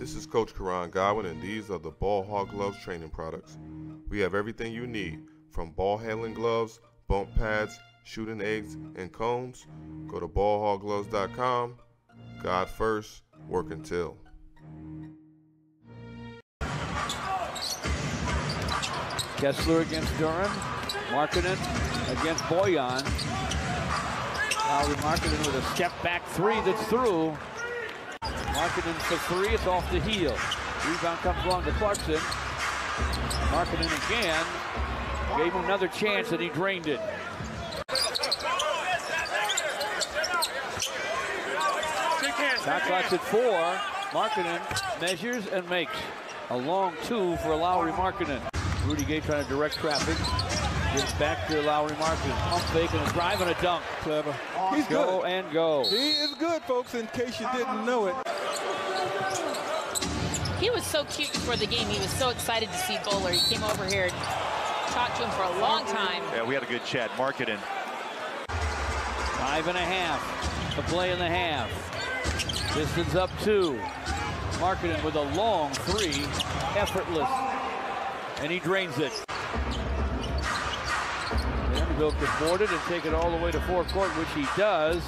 This is Coach Karan Godwin, and these are the Ball Hog Gloves training products. We have everything you need from ball handling gloves, bump pads, shooting eggs, and cones. Go to ballhoggloves.com. God first, work until. Kessler against Duren. Markkanen against Bojan. Lauri Markkanen with a step back three that's through. Markkanen for three, it's off the heel. Rebound comes along to Clarkson. Markkanen again. Gave him another chance and he drained it. Shot clock's at four. Markkanen measures and makes. A long two for Lauri Markkanen. Rudy Gay trying to direct traffic. Gives back to Lauri Markkanen. Pump fake and a drive and a dunk. Clever. He's Go good. and go. He is good, folks, in case you didn't know it. He was so cute before the game. He was so excited to see Bowler. He came over here and talked to him for a long time. Yeah, we had a good chat. Markkanen. Five and a half. The play in the half. Distance up two. Markkanen with a long three. Effortless. And he drains it. Vanderbilt could board it and take it all the way to forecourt, which he does.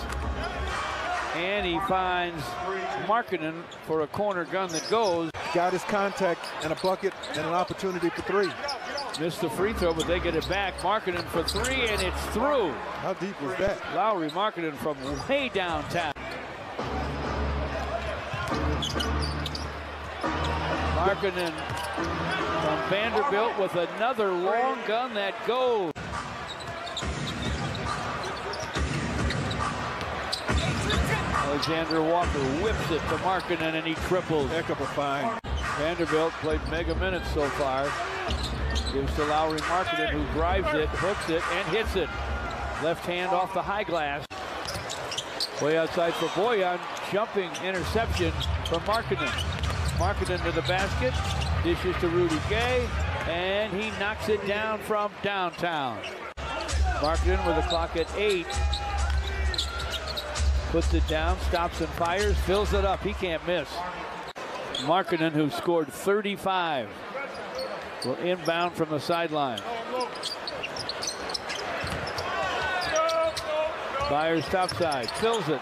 And he finds Markkanen for a corner gun that goes. Got his contact and a bucket and an opportunity for three. Missed the free throw, but they get it back. Markkanen for three, and it's through. How deep was that? Lauri Markkanen from way downtown. Markkanen from Vanderbilt with another long gun that goes. Alexander Walker whips it to Markkanen and he triples. Heck of a find. Vanderbilt played mega minutes so far. Gives to Lauri Markkanen who drives it, hooks it, and hits it. Left hand off the high glass. Way outside for Bojan. Jumping interception from Markkanen. Markkanen to the basket. Dishes to Rudy Gay. And he knocks it down from downtown. Markkanen with the clock at eight. Puts it down, stops and fires, fills it up. He can't miss. Markkanen, who scored 35, will inbound from the sideline. Fires topside, fills it,